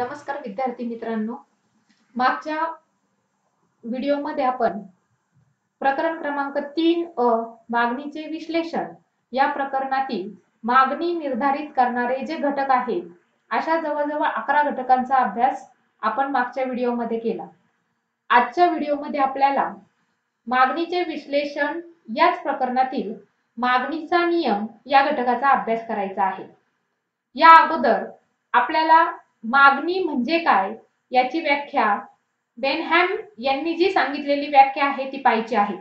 नमस्कार विद्यार्थी मित्रांनो. मागच्या व्हिडिओमध्ये आपण प्रकरण क्रमांक तीन अ मागणीचे विश्लेषण या प्रकरणातील मागणी निर्धारित करणारे जे घटक आहेत अशा जवळजवळ अकरा घटकांचा अभ्यास आपण मागच्या व्हिडिओमध्ये केला. आजच्या व्हिडिओमध्ये आपल्याला मागणीचे विश्लेषण याच प्रकरणातील मागणीचा नियम या घटकाचा अभ्यास करायचा आहे. या अगोदर आपल्याला मागणी म्हणजे काय याची व्याख्या बेनहॅम यांनी जी सांगितलेली व्याख्या आहे ती पाहिजे आहे.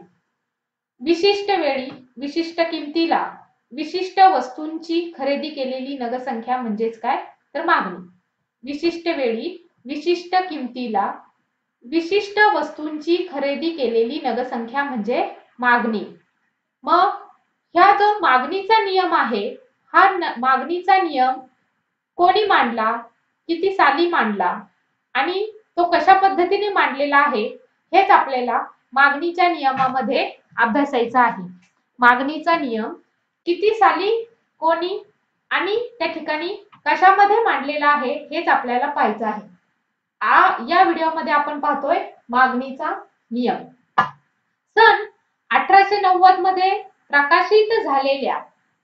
विशिष्ट वेळी विशिष्ट किमतीला विशिष्ट वस्तूंची खरेदी केलेली नगसंख्या म्हणजेच काय? तर मागणी. विशिष्ट वेळी विशिष्ट किमतीला विशिष्ट वस्तूंची खरेदी केलेली नगसंख्या म्हणजे मागणी. मग ह्या जो मागणीचा नियम आहे हा मागणीचा नियम कोणी मांडला? किती साली मांडला. आणि तो कशा पद्धतीने मांडलेला आहे हेच आपल्याला मागणीच्या नियमामध्ये अभ्यासायचं आहे. मागणीचा नियम किती साली कोणी आणि त्या ठिकाणी कशामध्ये मांडलेला आहे हेच आपल्याला पाहायचं आहे. आ या व्हिडिओमध्ये आपण पाहतोय मागणीचा नियम. सन अठराशे नव्वदमध्ये प्रकाशित झालेल्या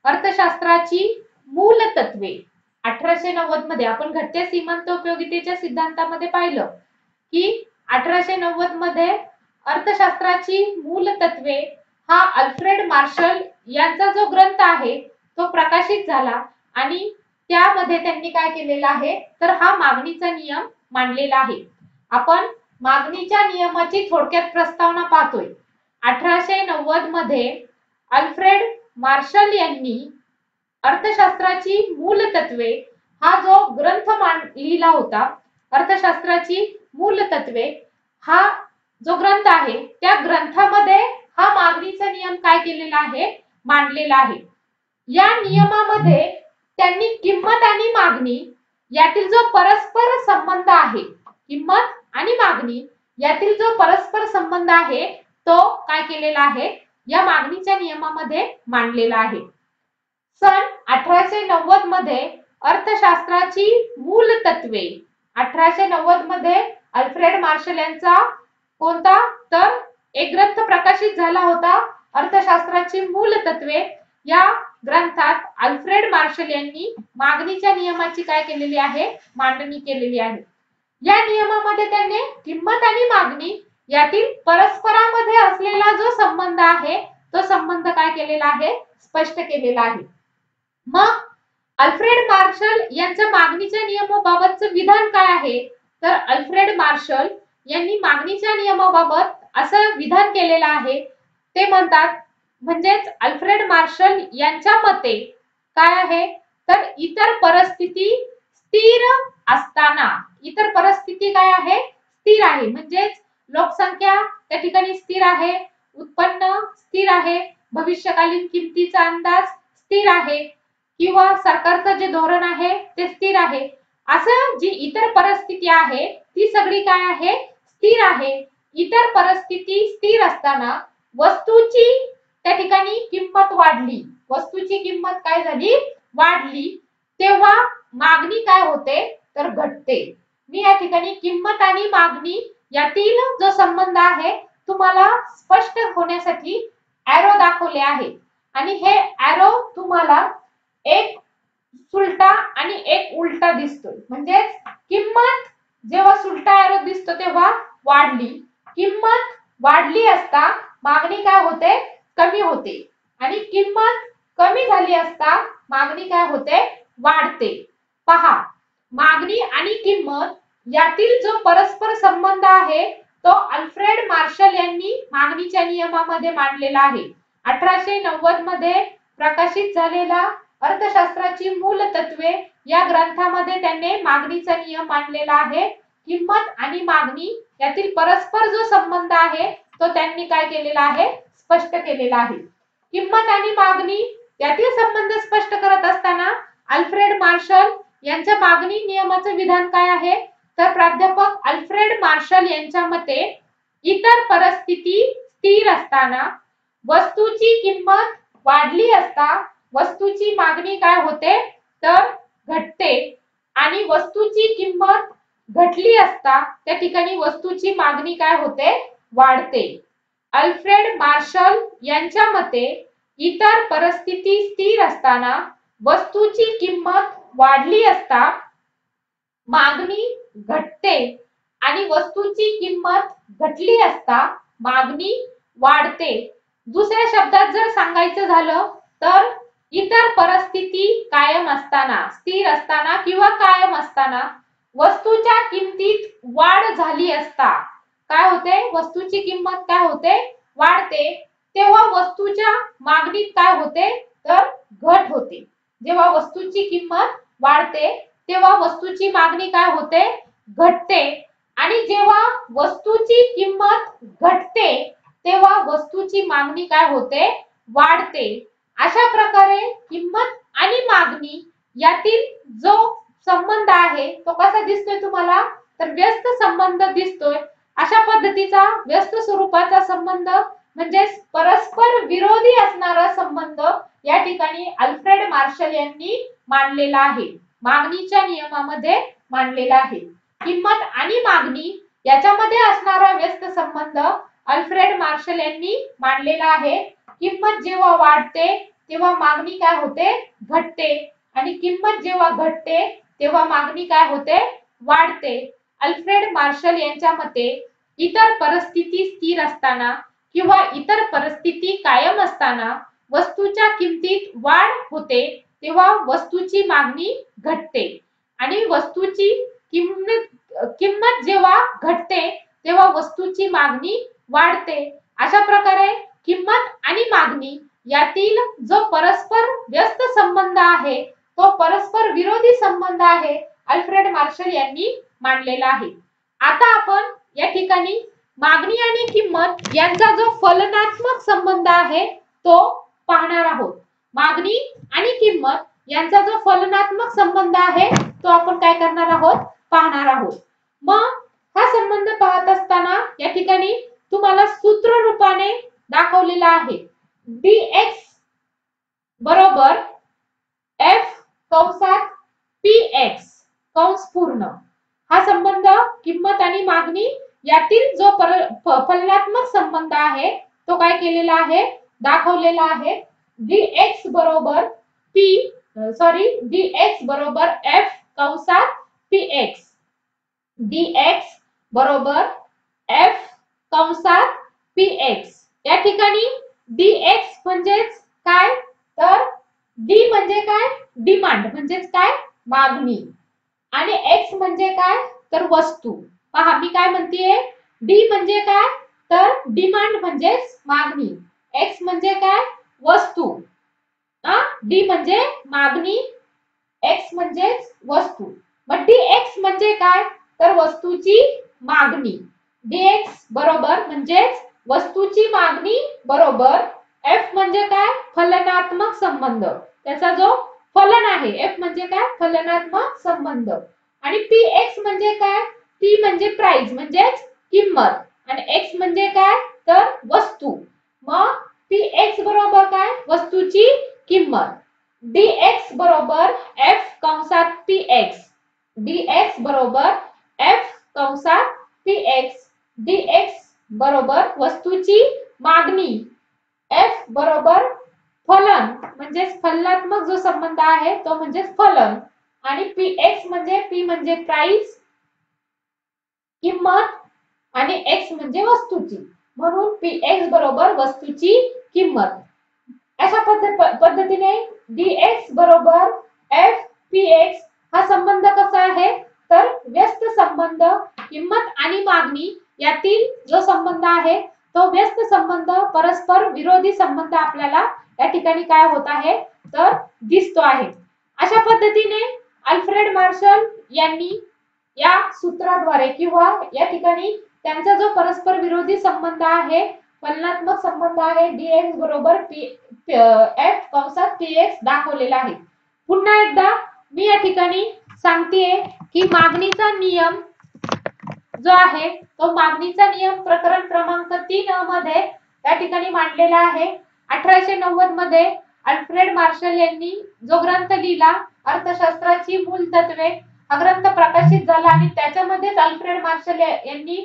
अर्थशास्त्राची मूल तत्वे अठराशे नव्वदमध्ये आपण घटत्या सीमांत उपयोगितेच्या सिद्धांतामध्ये पाहिलं की अठराशे नव्वदमध्ये अर्थशास्त्राची मूल तत्वे हा अल्फ्रेड मार्शल यांचा जो ग्रंथ आहे तो प्रकाशित झाला आणि त्यामध्ये त्यांनी काय केलेलं आहे? तर हा मागणीचा नियम मांडलेला आहे. आपण मागणीच्या नियमाची थोडक्यात प्रस्तावना पाहतोय. अठराशे नव्वदमध्ये अल्फ्रेड मार्शल यांनी अर्थशास्त्राची मूल तत्वे हा जो ग्रंथ मान लिहिला होता अर्थशास्त्राची मूल तत्वे हा जो ग्रंथ आहे त्या ग्रंथामध्ये हा मागणीचा नियम काय केलेला आहे मांडलेला आहे. या नियमामध्ये त्यांनी किंमत आणि मागणी यातील जो परस्पर संबंध आहे किंमत आणि मागणी यातील जो परस्पर संबंध आहे तो काय केलेला आहे या मागणीच्या नियमामध्ये मांडलेला आहे. सन अठराशे नव्वदमध्ये अर्थशास्त्राची मूल तत्वे. अठराशे नव्वदमध्ये अल्फ्रेड मार्शल यांचा कोणता? तर एक ग्रंथ प्रकाशित झाला होता अर्थशास्त्राची मूल तत्वे. या ग्रंथात अल्फ्रेड मार्शल यांनी मागणीच्या नियमाची काय केलेली आहे? मांडणी केलेली आहे. या नियमामध्ये त्यांनी किंमत आणि मागणी यातील परस्परामध्ये असलेला जो संबंध आहे तो संबंध काय केलेला आहे? स्पष्ट केलेला आहे. मग अल्फ्रेड मार्शल यांच्या मागणीच्या नियमाबाबतचं विधान काय आहे? तर अल्फ्रेड मार्शल यांनी मागणीच्या नियमाबाबत असं विधान केलेलं आहे. ते म्हणतात म्हणजेच अल्फ्रेड मार्शल यांच्या मते काय आहे? तर इतर परिस्थिती स्थिर असताना इतर परिस्थिती काय आहे? स्थिर आहे. म्हणजेच लोकसंख्या त्या ठिकाणी स्थिर आहे उत्पन्न स्थिर आहे भविष्यकालीन किमतीचा अंदाज स्थिर आहे. किंवा सरकारचं जे धोरण आहे ते स्थिर आहे. असं जी इतर परिस्थिती आहे ती सगळी काय आहे? स्थिर आहे. इतर परिस्थिती स्थिर असताना वस्तूची त्या ठिकाणी किंमत वाढली. वस्तूची किंमत काय झाली? वाढली. तेव्हा मागणी काय होते? तर घटते. मी या ठिकाणी किंमत आणि मागणी यातील जो संबंध आहे तुम्हाला स्पष्ट होण्यासाठी ऍरो दाखवले आहे आणि हे ऍरो तुम्हाला एक सुलटा आणि एक उलटा दिसतोय. म्हणजेच किंमत जेव्हा सुलटा एरो दिसतो तेव्हा वाढली. किंमत वाढली असता मागणी काय होते? कमी होते. आणि किंमत कमी झाली असता मागणी काय होते? वाढते. पहा मागणी आणि किंमत यातील जो परस्पर संबंध आहे तो अल्फ्रेड मार्शल यांनी मागणीच्या नियमामध्ये मांडलेला आहे. अठराशे नव्वदमध्ये प्रकाशित झालेला अर्थशास्त्राची मूल तत्वे या ग्रंथामध्ये त्यांनी मागणीचा नियम मांडलेला आहे. किंमत आणि मागणी यातील परस्पर जो संबंध आहे तो त्यांनी काय केलेला आहे? स्पष्ट केलेला आहे. किंमत आणि मागणी यातील संबंध स्पष्ट करत असताना अल्फ्रेड मार्शल यांच्या मागणी नियमाचं विधान काय आहे? तर प्राध्यापक अल्फ्रेड मार्शल यांच्या मते इतर परिस्थिती स्थिर असताना वस्तूची किंमत वाढली असता वस्तूची मागणी काय होते? तर घटते. आणि वस्तूची किंमत घटली असता त्या ठिकाणी वस्तूची मागणी काय होते? वाढते. अल्फ्रेड मार्शल यांच्या मते इतर परिस्थिती स्थिर असताना वस्तूची किंमत वाढली असता मागणी घटते. आणि वस्तूची किंमत घटली असता मागणी वाढते. दुसऱ्या शब्दात जर सांगायचं झालं तर इतर परिस्थिती कायम असताना स्थिर असताना किंवा कायम असताना वस्तूच्या किमतीत वाढ झाली असता काय होते? वस्तूची किंमत काय होते? वाढते. तेव्हा वस्तूच्या मागणीत काय होते? तर घट होते. जेव्हा वस्तूची किंमत वाढते तेव्हा वस्तूची मागणी काय होते? घटते. आणि जेव्हा वस्तूची किंमत घटते तेव्हा वस्तूची मागणी काय होते? वाढते. अशा प्रकारे किंमत आणि मागणी यातील जो संबंध आहे तो कसा दिसतोय तुम्हाला? तर व्यस्त संबंध दिसतोय. अशा पद्धतीचा व्यस्त स्वरूपाचा संबंध म्हणजे परस्पर विरोधी असणारा संबंध या ठिकाणी अल्फ्रेड मार्शल यांनी मांडलेला आहे. मागणीच्या नियमामध्ये मांडलेला आहे. किंमत आणि मागणी याच्यामध्ये असणारा व्यस्त संबंध अल्फ्रेड मार्शल यांनी मांडलेला आहे. किंमत जेव्हा वाढते तेव्हा मागणी काय होते? घटते. आणि किंमत जेव्हा घटते तेव्हा मागणी काय होते? वाढते. अल्फ्रेड मार्शल यांच्या मते इतर परिस्थिती स्थिर असताना किंवा इतर परिस्थिती कायम असताना वस्तूच्या किमतीत वाढ होते तेव्हा वस्तूची मागणी घटते. आणि वस्तूची किंमत किंमत जेव्हा घटते तेव्हा वस्तूची मागणी वाढते. अशा प्रकारे किंमत आणि मागणी यातील जो परस्पर व्यस्त संबंध आहे तो परस्पर विरोधी संबंध आहे अल्फ्रेड मार्शल यांनी मांडलेला आहे. आता आपण या ठिकाणी मागणी आणि किंमत यांचा जो फलनात्मक संबंध आहे तो पाहणार आहोत. मागणी आणि किंमत यांचा जो फलनात्मक संबंध आहे तो आपण काय करणार आहोत? पाहणार आहोत. मग हा संबंध पाहत असताना या ठिकाणी तुम्हाला सूत्र रूपाने दाखवलेला आहे. डी एक्स बरोबर एफ कंसात पी एक्स कंस पूर्ण. हा संबंध किंमत आणि मागणी यातील जो फलनात्मक संबंध आहे तो काय केलेला आहे? दाखवलेला आहे. डी एक्स बरोबर पी सॉरी डी एक्स बरोबर एफ कंसात पी एक्स डी एक्स बरोबर एफ कंसात पी एक्स या ठिकाणी डी एक्स म्हणजेच काय? तर डी म्हणजे काय? डिमांड म्हणजेच काय? मागणी. आणि एक्स म्हणजे काय? तर वस्तू. पहा मी काय म्हणतेय? डी म्हणजे काय? तर डिमांड म्हणजेच मागणी. एक्स म्हणजे काय? वस्तू. डी म्हणजे मागणी. एक्स म्हणजेच वस्तू. मग डी एक्स म्हणजे काय? तर वस्तूची मागणी. डी एक्स बरोबर म्हणजेच वस्तूची मागणी बरोबर एफ म्हणजे काय? फलनात्मक संबंध. त्याचा जो फलन आहे एफ म्हणजे काय? फलनात्मक संबंध. आणि पी एक्स म्हणजे काय? पी म्हणजे प्राइस म्हणजेच किंमत. आणि एक्स म्हणजे काय? तर वस्तू. मग पी एक्स बरोबर काय? वस्तूची किंमत. डी एक्स बरोबर एफ कंसात पी एक्स डी एक्स बरोबर एफ कंसात पी एक्स डी एक्स बरोबर वस्तूची मागणी. एफ बरोबर फलन म्हणजेच फलनात्मक जो संबंध आहे तो म्हणजे फलन. आणि पी एक्स म्हणजे पी म्हणजे प्राइस किंमत आणि एक्स म्हणजे वस्तूची. म्हणून पी एक्स बरोबर वस्तूची किंमत. अशा पद्धतीने डी एक्स बरोबर एफ पी एक्स हा संबंध कसा आहे? तर व्यस्त संबंध किंमत आणि मागणी यातील जो संबंध आहे तो व्यस्त संबंध परस्पर विरोधी संबंध आपल्याला या ठिकाणी काय होत आहे तर दिसतो आहे. अशा पद्धतीने अल्फ्रेड मार्शल यांनी या सूत्राद्वारे किंवा या ठिकाणी त्यांचा जो परस्पर विरोधी संबंध आहे फलनात्मक संबंध आहे डीएक्स बरोबर पी एफ कंसात पी एक्स दाखवलेला आहे. पुन्हा एकदा मी या ठिकाणी सांगतेय की मागणीचा नियम जो आहे तो मागणीचा नियम प्रकरण क्रमांक तीन मध्ये या ठिकाणी मांडलेला आहे. अठराशे नव्वदमध्ये अल्फ्रेड मार्शल यांनी जो ग्रंथ लिहिला अर्थशास्त्राची मूल तत्वे हा ग्रंथ प्रकाशित झाला आणि त्याच्यामध्येच अल्फ्रेड मार्शल यांनी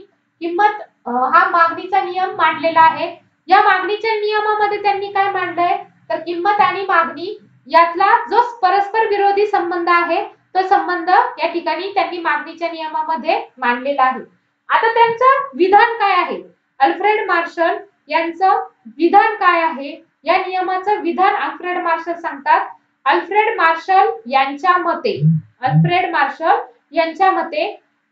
किंमत हा मागणीचा नियम मांडलेला आहे. या मागणीच्या नियमामध्ये त्यांनी काय मांडलंय? तर किंमत आणि मागणी यातला जो परस्पर विरोधी संबंध आहे तो संबंध या ठिकाणी त्यांनी मागणीच्या नियमामध्ये मांडलेला आहे. आता त्यांचं विधान काय आहे? अल्फ्रेड मार्शल यांचं विधान काय आहे? या नियमाचं विधान अल्फ्रेड मार्शल सांगतात. अल्फ्रेड मार्शल यांच्या मते अल्फ्रेड मार्शल यांच्या मते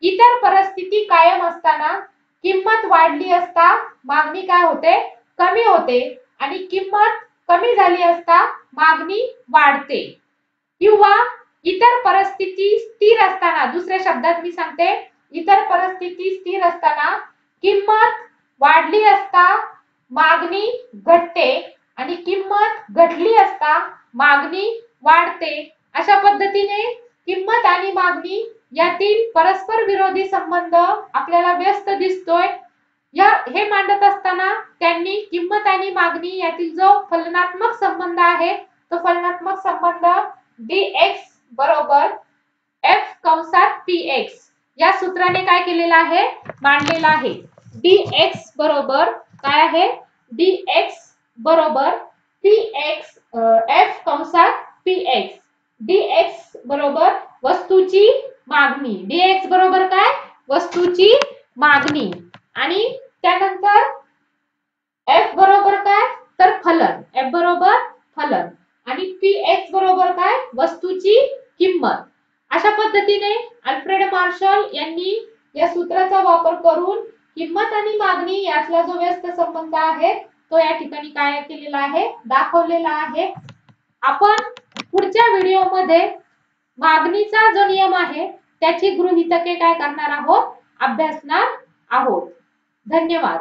इतर परिस्थिती कायम असताना किंमत वाढली असता मागणी काय होते? कमी होते आणि किंमत कमी झाली असता मागणी वाढते. किंवा इतर परिस्थिती स्थिर असताना दुसऱ्या शब्दात मी सांगते इतर परिस्थिती स्थिर असताना किंमत वाढली असता मागणी घटते आणि किंमत घटली असता मागणी वाढते. अशा पद्धतीने किंमत आणि मागणी यातील परस्पर विरोधी संबंध आपल्याला व्यस्त दिसतोय. या हे मांडत असताना त्यांनी किंमत आणि मागणी यातील जो फलनात्मक संबंध आहे तो फलनात्मक संबंध डी एक्स बरोबर. एफ कंसात पी एक्स या सूत्राने काय केलेलं आहे? मांडलेलं आहे. डी एक्स बरोबर काय आहे? डी एक्स बरोबर पी एक्स एफ कंसात पी एक्स डी एक्स बरोबर वस्तूची मागणी. डी एक्स बरोबर काय? वस्तूची मागणी. आणि त्यानंतर एफ बरोबर काय? तर फलन. एफ बरोबर फलन. आणि पी एक्स बरोबर काय? वस्तूची किंमत. अशा पद्धतीने अल्फ्रेड मार्शल यांनी या सूत्राचा वापर करून किंमत आणि मागणी यातला जो व्यस्त संबंध आहे तो या ठिकाणी काय केलेला आहे? दाखवलेला आहे. आपण पुढच्या व्हिडिओमध्ये मागणीचा जो नियम आहे त्याची गृहितके काय करणार आहोत? अभ्यासणार आहोत. धन्यवाद.